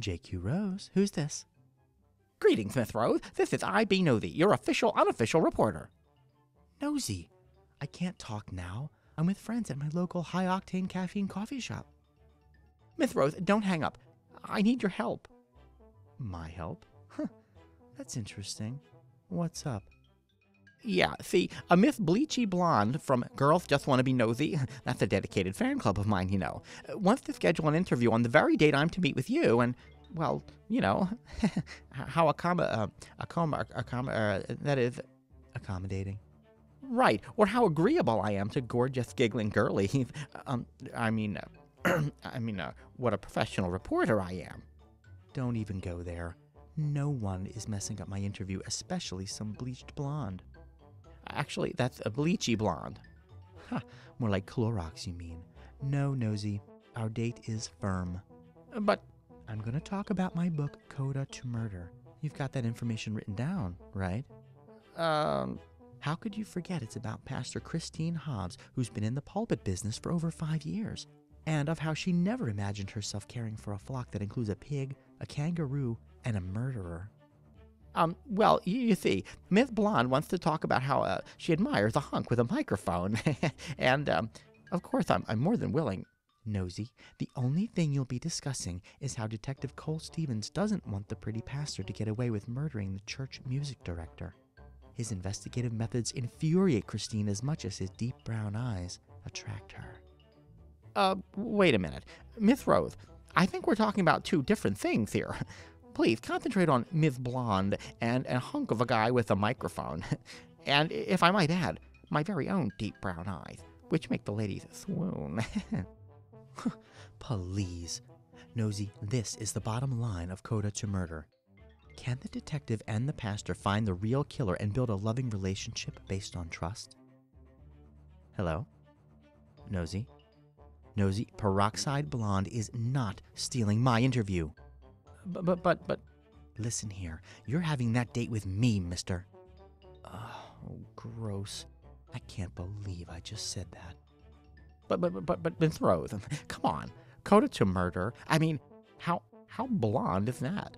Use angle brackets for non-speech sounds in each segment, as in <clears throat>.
JQ Rose, who's this? Greetings, Miss Rose. This is I.B. Nosey, your official, unofficial reporter. Nosey, I can't talk now. I'm with friends at my local high octane caffeine coffee shop. Miss Rose, don't hang up. I need your help. My help? Huh, that's interesting. What's up? Yeah, see, a Miss Bleachy Blonde from Girls Just Want to Be Nosey, <laughs> that's a dedicated fan club of mine, you know, wants to schedule an interview on the very date I'm to meet with you, and, well, you know, <laughs> how accom- uh, accom- accom- uh, that is, accommodating. Right, or how agreeable I am to gorgeous, giggling girlies. <laughs> um, I mean, uh, <clears throat> I mean, uh, what a professional reporter I am. Don't even go there. No one is messing up my interview, especially some bleached blonde. Actually, that's a bleachy blonde. Ha, more like Clorox, you mean. No, Nosey, our date is firm. But I'm going to talk about my book, Coda to Murder. You've got that information written down, right? Um, how could you forget it's about Pastor Christine Hobbs, who's been in the pulpit business for over five years, and of how she never imagined herself caring for a flock that includes a pig, a kangaroo, and a murderer. Um, well, you, you see, Miss Blonde wants to talk about how uh, she admires a hunk with a microphone. <laughs> and, um, of course, I'm, I'm more than willing. Nosey, the only thing you'll be discussing is how Detective Cole Stevens doesn't want the pretty pastor to get away with murdering the church music director. His investigative methods infuriate Christine as much as his deep brown eyes attract her. Uh, wait a minute. Miss Rose, I think we're talking about two different things here. <laughs> Please concentrate on Ms. Blonde and a hunk of a guy with a microphone. <laughs> and, if I might add, my very own deep brown eyes, which make the ladies swoon. <laughs> Please. Nosey, this is the bottom line of Coda to Murder. Can the detective and the pastor find the real killer and build a loving relationship based on trust? Hello? Nosey? Nosey, Peroxide Blonde is not stealing my interview. But, but, but, but. Listen here. You're having that date with me, mister. Oh, gross. I can't believe I just said that. But, but, but, but, Miss <laughs> Rose, come on. Coda to murder. I mean, how, how blonde is that?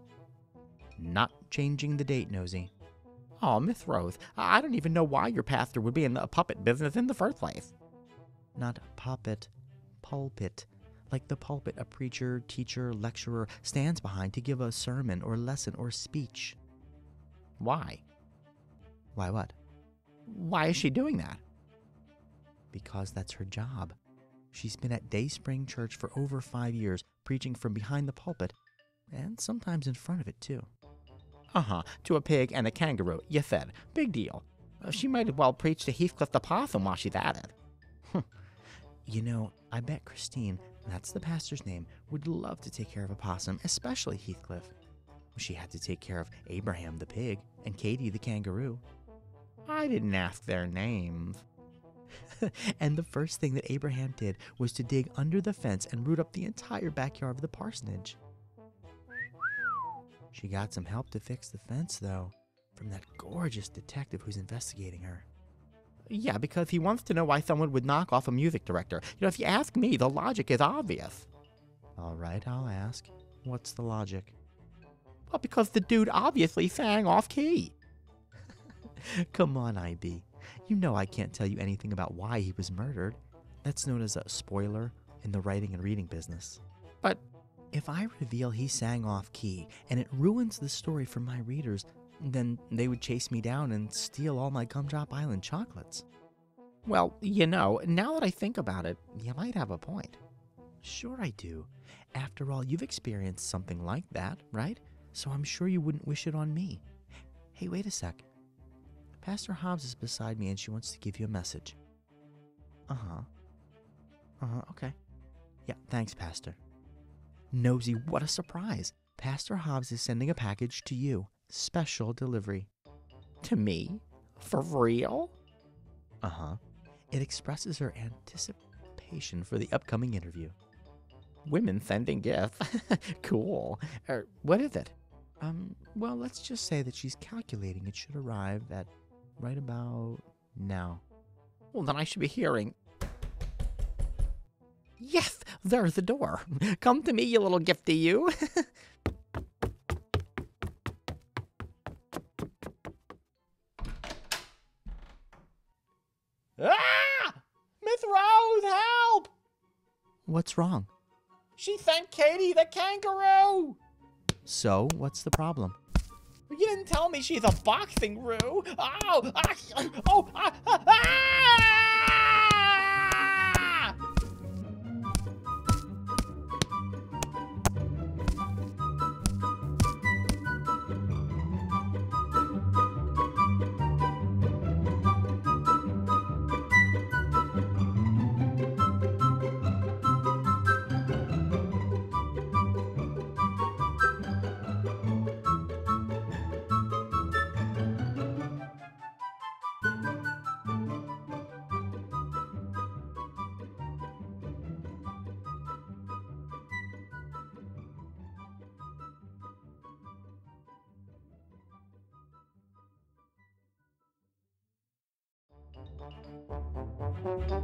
Not changing the date, Nosey. Oh, Miss Rose, I don't even know why your pastor would be in the puppet business in the first place. Not puppet, pulpit like the pulpit a preacher, teacher, lecturer stands behind to give a sermon or lesson or speech. Why? Why what? Why is she doing that? Because that's her job. She's been at Dayspring Church for over five years, preaching from behind the pulpit, and sometimes in front of it, too. Uh huh, to a pig and a kangaroo, you said. Big deal. Uh, she might as well preach to Heathcliff the possum while she's at it. you know, I bet Christine that's the pastor's name, would love to take care of a possum, especially Heathcliff. She had to take care of Abraham the pig and Katie the kangaroo. I didn't ask their names. <laughs> and the first thing that Abraham did was to dig under the fence and root up the entire backyard of the parsonage. She got some help to fix the fence, though, from that gorgeous detective who's investigating her. Yeah, because he wants to know why someone would knock off a music director. You know, if you ask me, the logic is obvious. All right, I'll ask. What's the logic? Well, because the dude obviously sang off key. <laughs> Come on, IB. You know I can't tell you anything about why he was murdered. That's known as a spoiler in the writing and reading business. But if I reveal he sang off key and it ruins the story for my readers, then they would chase me down and steal all my Gumdrop Island chocolates. Well, you know, now that I think about it, you might have a point. Sure, I do. After all, you've experienced something like that, right? So I'm sure you wouldn't wish it on me. Hey, wait a sec. Pastor Hobbs is beside me and she wants to give you a message. Uh huh. Uh huh, okay. Yeah, thanks, Pastor. Nosey, what a surprise! Pastor Hobbs is sending a package to you special delivery. To me? For real? Uh huh. It expresses her anticipation for the upcoming interview. Women sending gifts. <laughs> cool. Er, what is it? Um, well, let's just say that she's calculating it should arrive at right about now. Well, then I should be hearing. Yes, there's the door. Come to me, you little gifty, you. <laughs> ah! Miss help! What's wrong? She sent Katie the kangaroo! So, what's the problem? You didn't tell me she's a boxing roo. Oh, ah, oh, ah, ah, ah! You.